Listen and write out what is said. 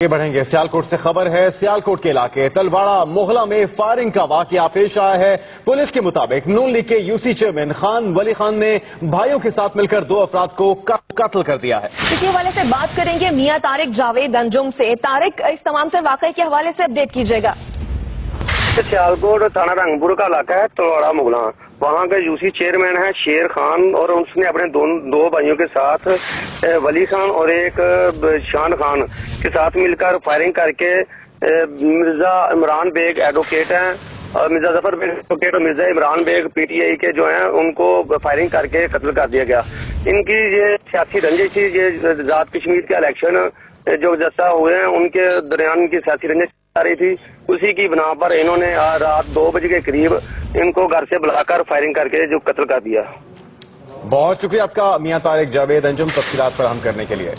آگے بڑھیں گے۔ سیالکوٹ سے خبر ہے، سیالکوٹ کے علاقے تلواڑا موہلا میں فائرنگ کا واقعہ پیش آیا ہے۔ پولیس کے مطابق نون لیگ کے U C chairman Khan Wali Khan نے بھائیوں کے ساتھ مل کر دو افراد کو قتل کر دیا ہے۔ اسی حوالے سے بات کریں گے میاں تارک جاوید انجم سے۔ تارک اس تمام تر واقعے کے حوالے سے اپڈیٹ کیجیے گا۔ سیالکوٹ تھانہ رنگپور کا علاقہ ہے تلواڑا مغلا وہاں کا یو سی چیئرمین ہے شیر خان اور اس نے اپنے دو بھائیوں کے ساتھ ولی خان اور ایک شان خان کے ساتھ مل کر فائرنگ کر کے مرزا عمران بیگ ایڈوکیٹ ہیں اور مرزا ظفر بیگ ایڈوکیٹ اور Mirza Imran Baig P T I کے جو ہیں ان کو فائرنگ کر کے قتل کر دیا گیا ان کی یہ سیاسی رنجش تھی یہ ذات کشمیر کے الیکشن جو جسا ہوئے ہیں، ان کے درمیان ان کی سیاسی رنجش آ رہی تھی۔ اسی کی بنا پر انہوں نے رات دو بجے کے قریب ان کو گھر سے بلا کر فائرنگ کر کے جو قتل کر دیا۔ بہت شکریہ آپ کا، میاں طارق جاوید انجم، تفصیلات فراہم کرنے کے لیے۔